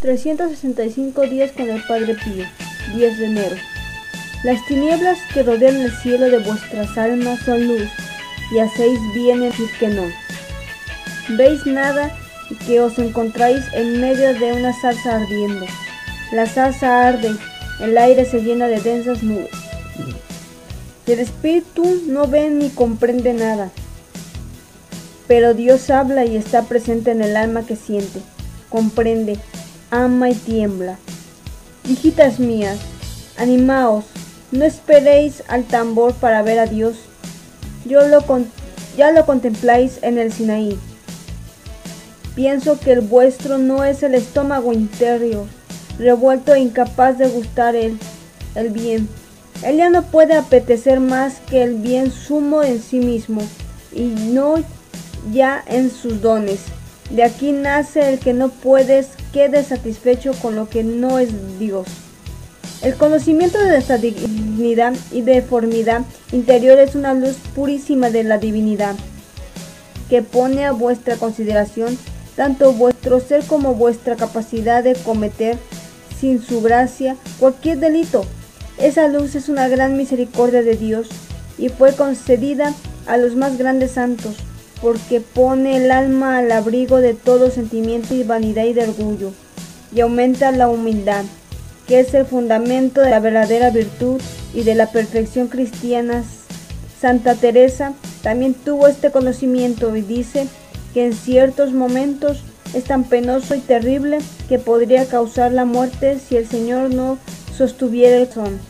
365 días con el Padre Pío, 10 de enero. Las tinieblas que rodean el cielo de vuestras almas son luz, y hacéis bien en que no. Veis nada y que os encontráis en medio de una salsa ardiendo. La salsa arde, el aire se llena de densas nubes. El espíritu no ve ni comprende nada, pero Dios habla y está presente en el alma que siente, comprende, ama y tiembla. Hijitas mías, animaos, no esperéis al tambor para ver a Dios. Yo lo ya lo contempláis en el Sinaí. Pienso que el vuestro no es el estómago interior, revuelto e incapaz de gustar el, el bien. Él ya no puede apetecer más que el bien sumo en sí mismo, y no ya en sus dones. De aquí nace el que no puedes quede satisfecho con lo que no es Dios. El conocimiento de nuestra dignidad y deformidad interior es una luz purísima de la divinidad, que pone a vuestra consideración tanto vuestro ser como vuestra capacidad de cometer sin su gracia cualquier delito. Esa luz es una gran misericordia de Dios y fue concedida a los más grandes santos porque pone el alma al abrigo de todo sentimiento y vanidad y de orgullo, y aumenta la humildad, que es el fundamento de la verdadera virtud y de la perfección cristiana. Santa Teresa también tuvo este conocimiento y dice que en ciertos momentos es tan penoso y terrible que podría causar la muerte si el Señor no sostuviera el son.